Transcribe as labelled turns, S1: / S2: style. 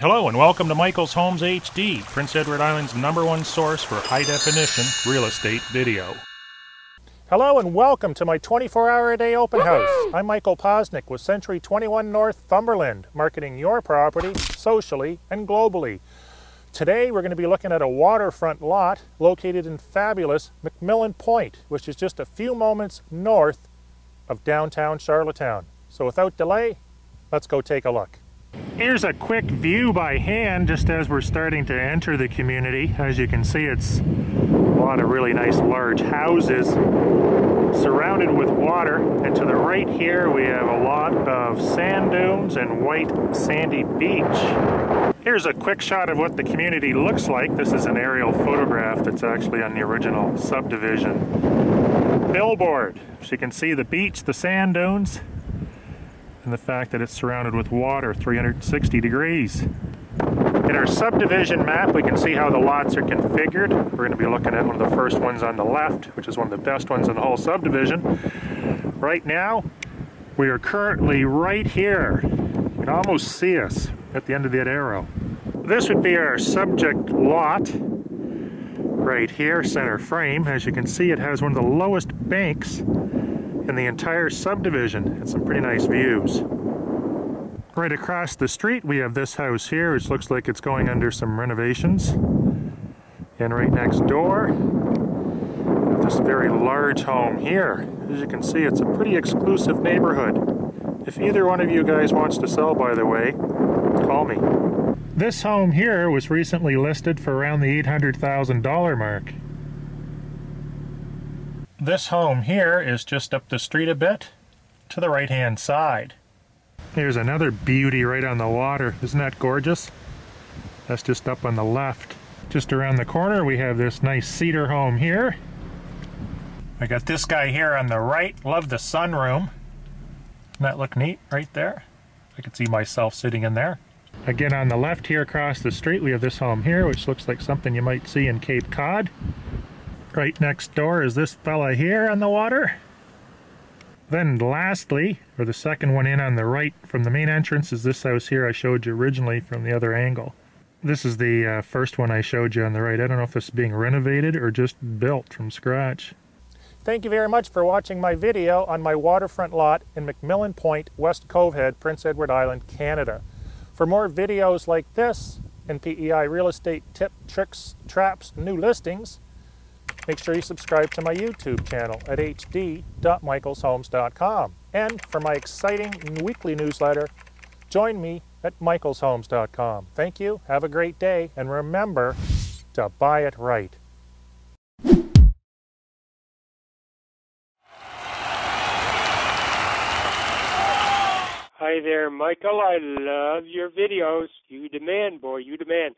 S1: Hello and welcome to Michael's Homes HD, Prince Edward Island's number one source for high definition real estate video. Hello and welcome to my 24 hour a day open house. I'm Michael Poczynek with Century 21 North Thumberland, marketing your property socially and globally. Today we're going to be looking at a waterfront lot located in fabulous MacMillan Point, which is just a few moments north of downtown Charlottetown. So without delay, let's go take a look. Here's a quick view by hand just as we're starting to enter the community. As you can see, it's a lot of really nice large houses surrounded with water. And to the right here, we have a lot of sand dunes and white sandy beach. Here's a quick shot of what the community looks like. This is an aerial photograph that's actually on the original subdivision billboard. So you can see the beach, the sand dunes, and the fact that it's surrounded with water 360 degrees. In our subdivision map, we can see how the lots are configured. We're going to be looking at one of the first ones on the left, which is one of the best ones in the whole subdivision. Right now, we are currently right here. You can almost see us at the end of that arrow. This would be our subject lot right here, center frame. As you can see, it has one of the lowest banks in the entire subdivision. It's some pretty nice views. Right across the street we have this house here which looks like it's going under some renovations. And right next door, this very large home here. As you can see, it's a pretty exclusive neighborhood. If either one of you guys wants to sell, by the way, call me. This home here was recently listed for around the $800,000 mark. This home here is just up the street a bit to the right hand side. Here's another beauty right on the water. Isn't that gorgeous? That's just up on the left. Just around the corner we have this nice cedar home here. I got this guy here on the right. Love the sunroom. Doesn't that look neat right there? I can see myself sitting in there. Again on the left here across the street we have this home here which looks like something you might see in Cape Cod. Right next door is this fella here on the water. Then lastly, or the second one in on the right from the main entrance is this house here I showed you originally from the other angle. This is the uh, first one I showed you on the right. I don't know if this is being renovated or just built from scratch. Thank you very much for watching my video on my waterfront lot in MacMillan Point, West Covehead, Prince Edward Island, Canada. For more videos like this and PEI real estate tip, tricks, traps, new listings, Make sure you subscribe to my YouTube channel at hd.michaelshomes.com. And for my exciting weekly newsletter, join me at michaelshomes.com. Thank you, have a great day, and remember to buy it right.
S2: Hi there, Michael. I love your videos. You demand, boy, you demand.